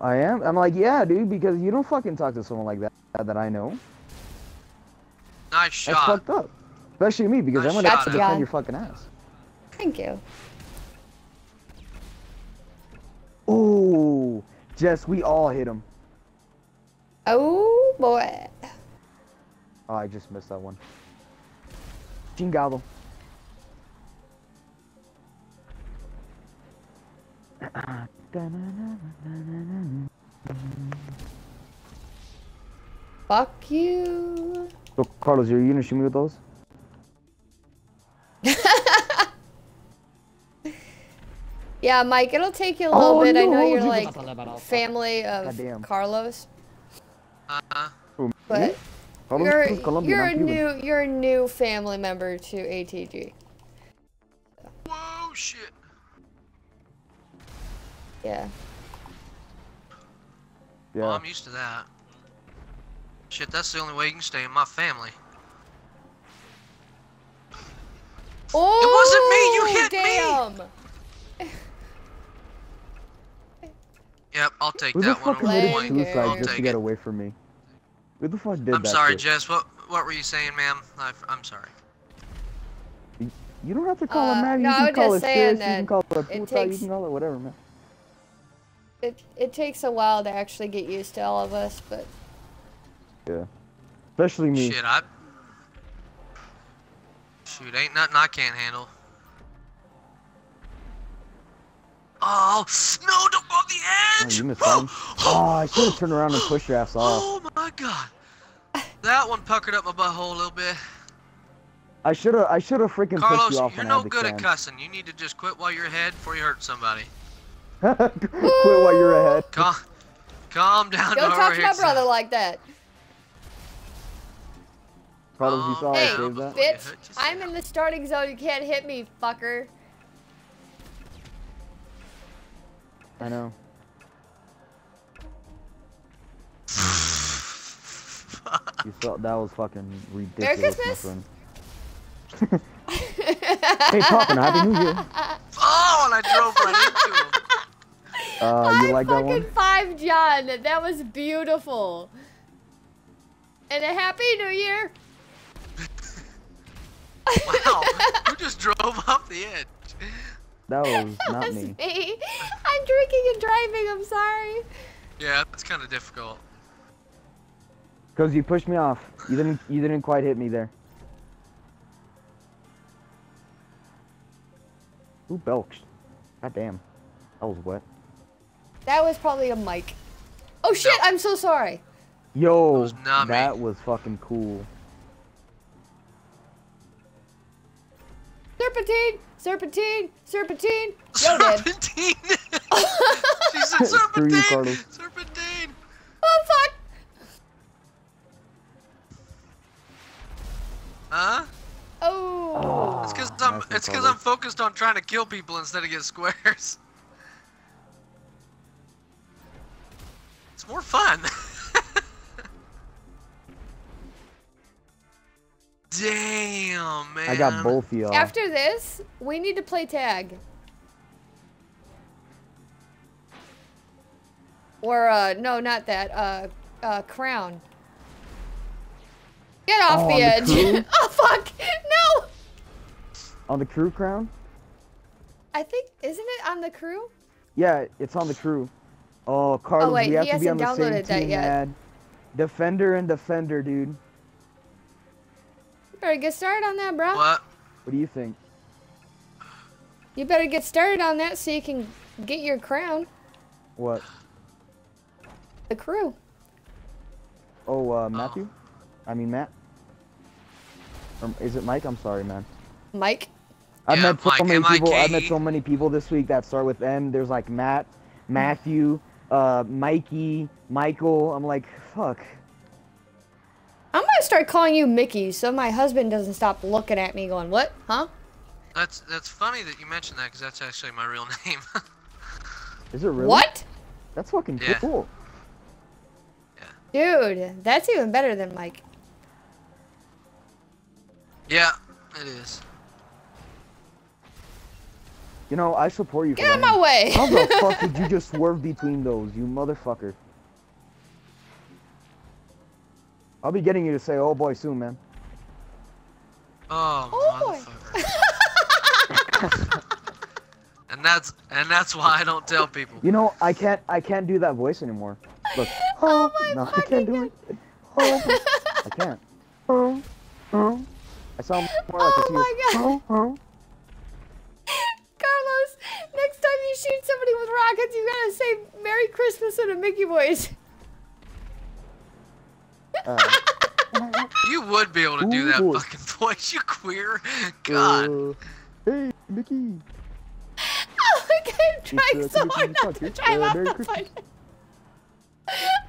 I am. I'm like, yeah, dude, because you don't fucking talk to someone like that that I know. Nice That's shot. fucked up. Especially me, because Nice I'm gonna shot. have to defend John. your fucking ass. Thank you. Ooh, Jess, we all hit him. Oh boy. Oh, I just missed that one. Chingado. Fuck you. So, Carlos, are you gonna shoot me with those? Yeah, Mike, it'll take you a little Oh, bit. I know oh, you're like family of Goddamn. Carlos. Uh-huh. Who, me? but Carlos you're Colombian, you're a Cuban. new you're a new family member to ATG. Whoa, shit. Yeah. Yeah. Well, I'm used to that. Shit, that's the only way you can stay in my family. Oh, it wasn't me, you hit me. damn. Yep, I'll take Who the that one fuck over committed suicide I'll just to take get it. away from me? Who the fuck did I'm that sorry, shit? Jess. What what were you saying, ma'am? I, I'm sorry. You don't have to call Uh, it Maggie. no, you was can call just it sis, you can call it puta, it you can call it whatever, man. It it takes a while to actually get used to all of us, but Yeah. Especially me. Shit, I. Shoot, ain't nothing I can't handle. Oh no! Don't go on the Oh, edge. you missed one. Oh, I should have turned around and pushed your ass off. Oh my god. That one puckered up my butthole a little bit. I should have. I should have freaking pushed Carlos, you off Carlos, you're no had the good at cussing. You need to just quit while you're ahead before you hurt somebody. Quit while you're ahead. Calm, calm down. don't talk to my brother like that. Carlos, you saw I saved that. Hey, bitch! I'm in the starting zone. You can't hit me, fucker. I know. You felt that was fucking ridiculous, my Christmas. friend. Hey, Poppin', Happy New Year. Oh, and I drove right into him. Uh, you I like that fucking one? five John. That was beautiful. And a happy new year. Wow, you just drove off the edge. That was That not was me. me. I'm drinking and driving. I'm sorry. Yeah, that's kind of difficult. Cause you pushed me off. You didn't. You didn't quite hit me there. Who belched? God damn. That was wet. That was probably a mic. Oh shit! No. I'm so sorry. Yo, was not me. that was fucking cool. Serpentine, serpentine, serpentine. Yo. Serpentine. she said Screw you, serpentine. Oh fuck! Huh? Oh. It's because I'm. it's because I'm focused on trying to kill people instead of get squares. Fun. Damn, man. I got both of y'all. After this, we need to play tag. Or uh, no, not that. Uh, uh, crown. Get off Oh, the on the edge. oh fuck! No. On the crew crown? I think isn't it on the crew? Yeah, it's on the crew. Oh, Carlos, wait, we have to be on the same team, yet. man. Defender and defender, dude. You better get started on that, bro. What? What do you think? You better get started on that so you can get your crown. What? The crew. Oh, uh, Matthew? I mean, Matt? Or, is it Mike? I'm sorry, man. Mike. I've Yeah, met so Mike, many people. I've met so many people this week that start with M. There's like Matt, Matthew, uh, Mikey, Michael. I'm like, fuck. I'm gonna start calling you Mickey so my husband doesn't stop looking at me going, what? Huh? That's that's funny that you mentioned that because that's actually my real name. Is it really? What? That's fucking Yeah. cool. Dude, that's even better than Mike. yeah, it is. You know, I support you Get out of my way! How the fuck did you just swerve between those, you motherfucker? I'll be getting you to say, oh boy, soon, man. Oh, Oh, motherfucker. and that's and that's why I don't tell people. You know, I can't, I can't do that voice anymore. Look, oh, my no, I can't do it. Oh, I can't. Oh, oh. I sound more like Oh a my God. Oh, oh. Shoot somebody with rockets, you gotta say Merry Christmas in a Mickey voice. Uh, You would be able to do that Ooh. fucking voice, you queer. God. uh, hey, Mickey. Oh my I'm trying uh, so hard not Mouse to here. try Uh, laugh Merry that Christmas.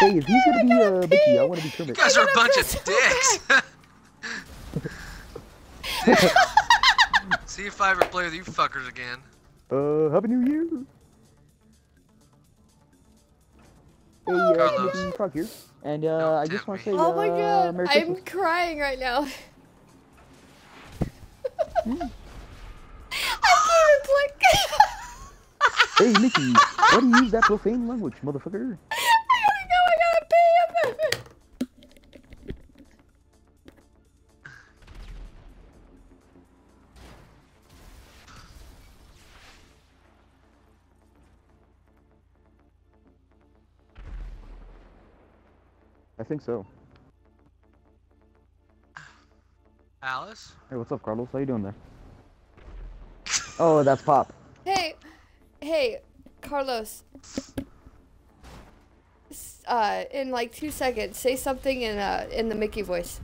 Hey, if he's gonna be gotta uh, pee. Mickey, I want to be Kermit. You guys I are a bunch of dicks. See if I ever play with you fuckers again. Uh, Happy New Year. Hey, uh, Carlos. Mickey Frog here. And uh, Don't I just want to say, Oh my uh, god, Merry I'm Christmas. crying right now. Hmm. I can't even Hey, Mickey, why do you use that profane language, motherfucker? Think so. Alice? Hey, what's up, Carlos? How you doing there? Oh, that's Pop. Hey, hey, Carlos. Uh, in like two seconds, say something in uh in the Mickey voice.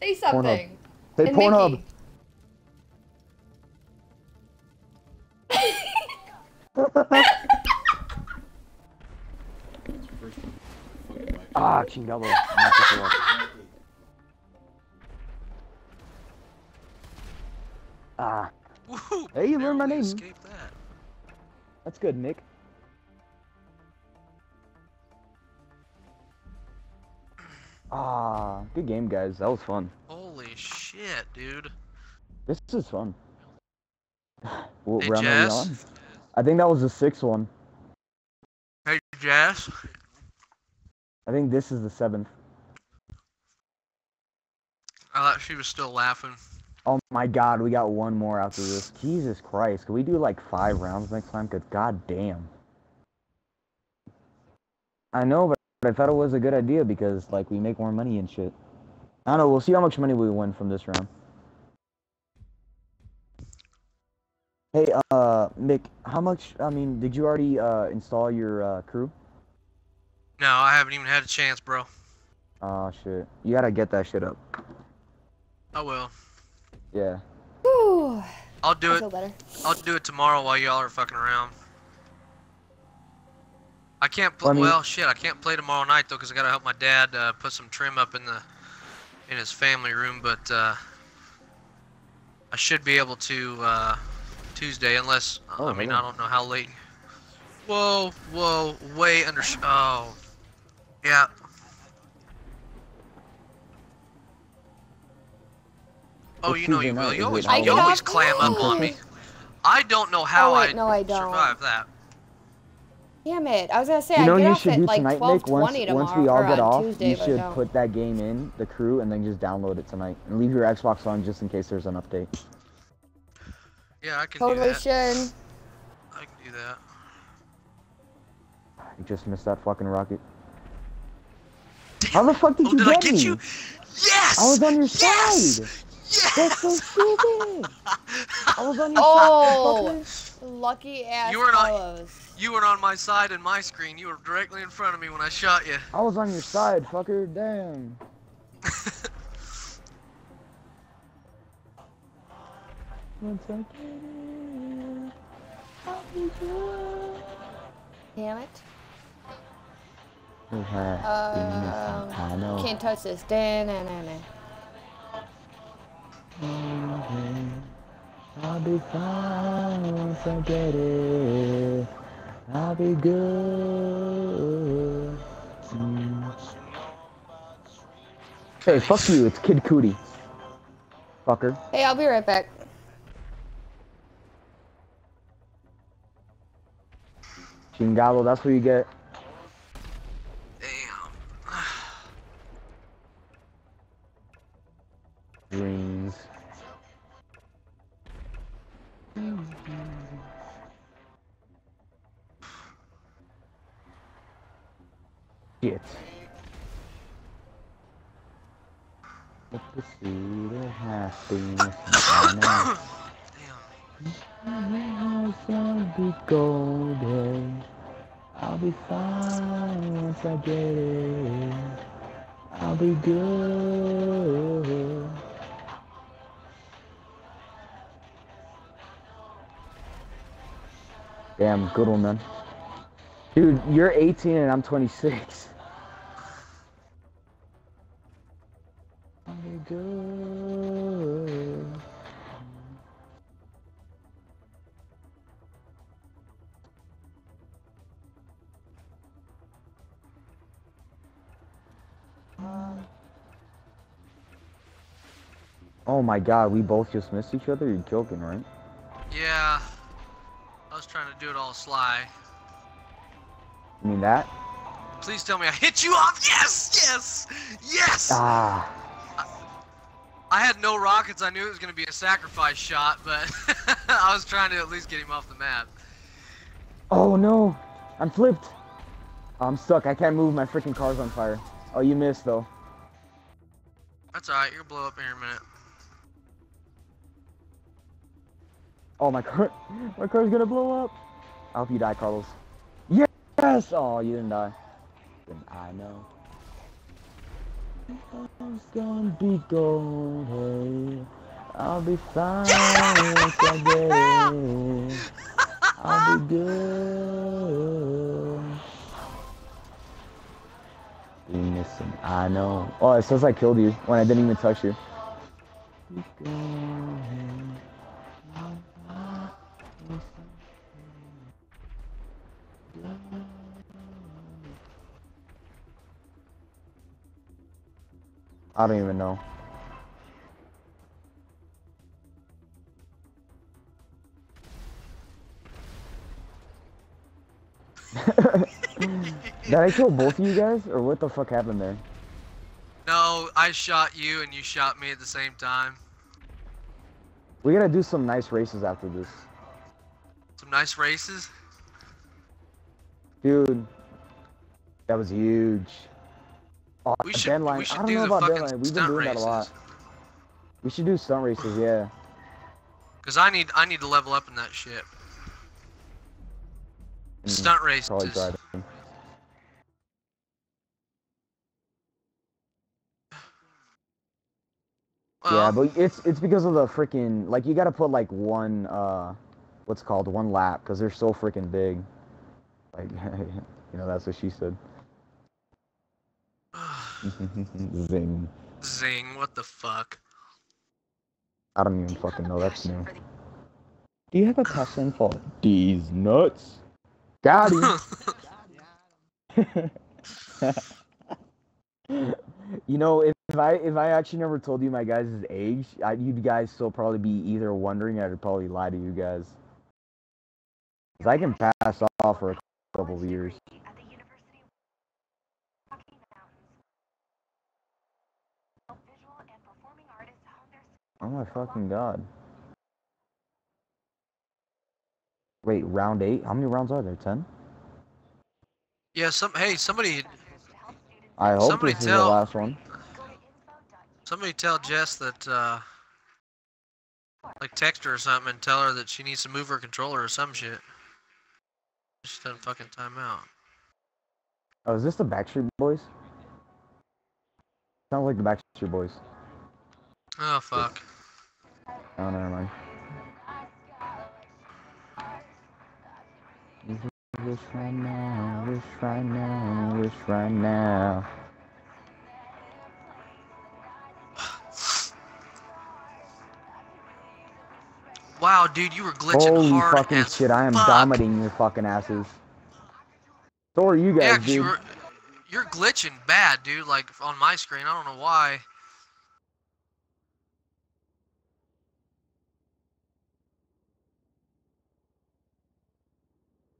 Say something. Hey, in Pornhub. Mickey. Ah, chingado. Not this. Ah, Woohoo! Hey, you learned my name. Escaped that. that's good, Nick. Ah, good game, guys. That was fun. Holy shit, dude. This is fun. What Hey, round are we Jess? on? I think that was the sixth one. Hey, Jess. I think this is the seventh. I thought she was still laughing. Oh my god, we got one more after this. Jesus Christ, can we do like five rounds next time? Cause god damn. I know, but I thought it was a good idea because like we make more money and shit. I don't know, we'll see how much money we win from this round. Hey, uh, Mick, how much, I mean, did you already, uh, install your, uh, crew? No, I haven't even had a chance, bro. Oh shit. You gotta get that shit up. I will. Yeah. Whew, I'll do I it. feel better. I'll do it tomorrow while y'all are fucking around. I can't play. Well, well, shit, I can't play tomorrow night though, cause I gotta help my dad uh, put some trim up in the in his family room. But uh, I should be able to uh, Tuesday, unless Oh, I mean really? I don't know how late. Whoa, whoa, way under. Oh, yeah. Oh, you know you will. You always, you always clam up on me. I don't know how Oh, wait, I no, I don't. survive that. Damn it! I was gonna say You know I what get you off should at do like tonight, twelve Nick? Once, once we all get off, Tuesday, you should no. put that game in, the crew, and then just download it tonight. And leave your Xbox on just in case there's an update. Yeah, I can Totally do that. should. I can do that. You just missed that fucking rocket. How the fuck did oh, you did get, I get me? you? Yes! I was on your yes! side. Yes! That's so stupid. I was on your Oh, side, lucky ass You were not- Carlos. You were on my side in my screen. You were directly in front of me when I shot you. I was on your side, fucker. Damn. Once I get it, I'll be good. Damn it. Uh, can't touch this. Da, na, na, na. I'll be fine once I get it. I'll be good. Mm. Hey, fuck you. It's Kid Cootie. Fucker. Hey, I'll be right back. Chingado, that's what you get. What the seed of happiness and now Damn. I'll be golden. I'll be fine once I get it. I'll be good. Damn, good one, man. Dude, you're 18 and I'm 26. My god, we both just missed each other? You're joking, right? Yeah. I was trying to do it all sly. You mean that? Please tell me I hit you off. Yes, yes, yes. Ah. I had no rockets. I knew it was going to be a sacrifice shot, but I was trying to at least get him off the map. Oh no! I'm flipped! I'm stuck. I can't move. My freaking car's on fire. Oh, you missed though. That's alright. You'll blow up here in a minute. Oh, my car. My car's gonna blow up. I hope you die, Carlos. Yes! Oh, you didn't die. I know. It's gonna be gold, hey. I'll be fine once I get. I'll be good. You missing, I know. Oh, it says I killed you when I didn't even touch you. Be I don't even know. Did I kill both of you guys, or what the fuck happened there? No, I shot you and you shot me at the same time. We gotta do some nice races after this, Some nice races. dude. That was huge. Oh, We should, we should I don't do know about Ben fucking line. We've been doing races. that a lot. We should do stunt races, yeah. Cause I need I need to level up in that shit. Mm, Stunt Probably races. driving. yeah, but it's it's because of the freaking like you gotta put like one uh, what's called one lap because they're so freaking big. Like, you know, that's what she said. Zing. Zing! What the fuck? I don't even fucking know. That's new. Do you have a passion for these nuts? Got him. you know, if, if I if I actually never told you my guys' age, I, you'd guys still probably be either wondering. I'd probably lie to you guys. 'Cause I can pass off for a couple of years. Oh my fucking god. Wait, round eight? How many rounds are there? Ten? yeah. Some. Hey, somebody. skills to help students I hope Somebody this is the tell- last one. go to info.u. Somebody tell Jess that. uh Like text her or something and tell her that she needs to move her controller or some shit. She doesn't fucking time out. Oh, is this the Backstreet Boys? Sounds like the Backstreet Boys. Oh fuck. Oh, never mind. Wish right now, wish right now, wish right now. Wow, dude, you were glitching Holy hard fucking as shit, I am fuck. dominating your fucking asses. So are you guys, Yeah, dude. you were, you're glitching bad, dude. Like on my screen, I don't know why.